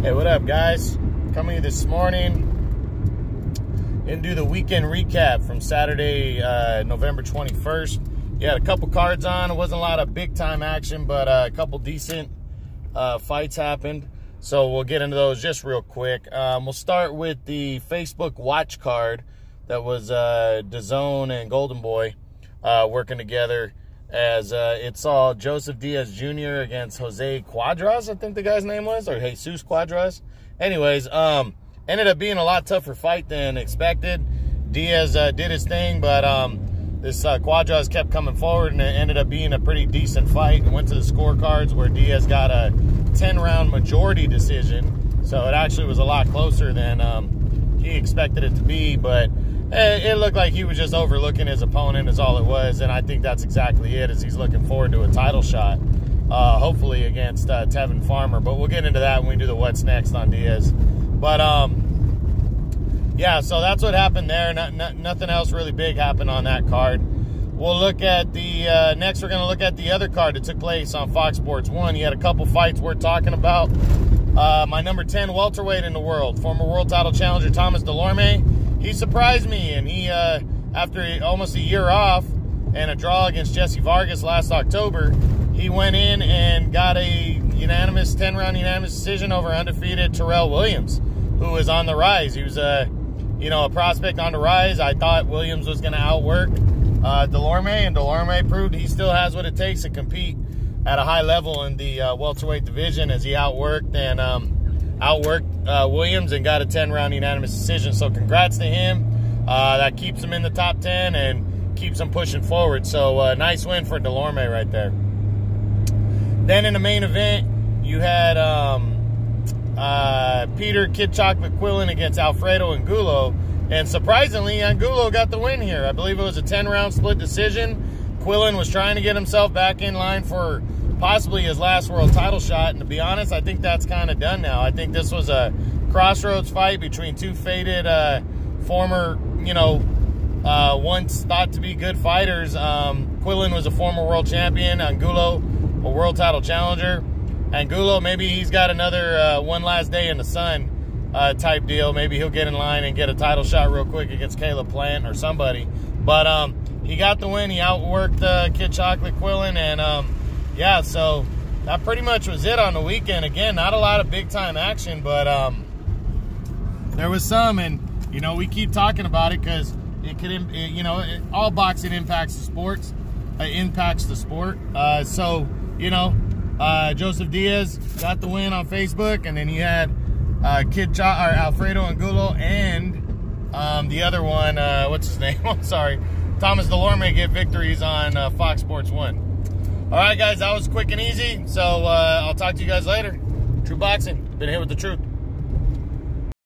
Hey, what up, guys? Coming this morning and do the weekend recap from Saturday, uh, November 21st. You had a couple cards on. It wasn't a lot of big time action, but uh, a couple decent uh, fights happened. So we'll get into those just real quick. Um, we'll start with the Facebook watch card that was uh, DAZN and Golden Boy uh, working together as uh, it saw Joseph Diaz Jr. against Jose Cuadras, I think the guy's name was, or Jesus Cuadras. Anyways, um, ended up being a lot tougher fight than expected. Diaz uh, did his thing, but um, this uh, Cuadras kept coming forward, and it ended up being a pretty decent fight. And went to the scorecards where Diaz got a 10-round majority decision, so it actually was a lot closer than um, he expected it to be, but it looked like he was just overlooking his opponent is all it was and i think that's exactly it as he's looking forward to a title shot uh, hopefully against uh, tevin farmer. But we'll get into that when we do the what's next on diaz. But um, yeah so that's what happened there. Not, not, nothing else really big happened on that card. We'll look at the uh, next we're going to look at the other card that took place on fox sports 1 you had a couple fights worth talking about. Uh, my number 10 welterweight in the world former world title challenger thomas dulorme he surprised me, and he uh, after almost a year off and a draw against Jesse Vargas last October, he went in and got a unanimous 10 round unanimous decision over undefeated Terrell Williams, who was on the rise. He was a you know a prospect on the rise. I thought Williams was going to outwork uh, Dulorme, and Dulorme proved he still has what it takes to compete at a high level in the uh, welterweight division as he outworked and um, outworked uh, Williams and got a 10 round unanimous decision. So congrats to him. Uh, that keeps him in the top 10 and keeps him pushing forward. So uh, nice win for Dulorme right there. Then in the main event, you had um, uh, Peter Kid Quillin against Alfredo Angulo. And surprisingly, Angulo got the win here. I believe it was a 10 round split decision. Quillin was trying to get himself back in line for possibly his last world title shot. And to be honest, I think that's kind of done now. I think this was a crossroads fight between two faded uh, former, you know, uh, once thought to be good fighters. Um, Quillin was a former world champion. Angulo, a world title challenger. Angulo, maybe he's got another uh, one last day in the sun uh, type deal. Maybe he'll get in line and get a title shot real quick against Caleb Plant or somebody. But um, he got the win. He outworked uh, Kid Chocolate Quillin and um, yeah, so that pretty much was it on the weekend. Again, not a lot of big time action, but um, there was some, and you know we keep talking about it because it could, it, you know, it, all boxing impacts the sports, uh, impacts the sport. Uh, so you know, uh, Joseph Diaz got the win on Facebook, and then he had uh, Kid Ch- or Alfredo Angulo and um, the other one, uh, what's his name? I'm sorry, Thomas Dulorme get victories on uh, Fox Sports One. All right, guys, that was quick and easy. So uh, I'll talk to you guys later. TRU Boxing, been here with the truth.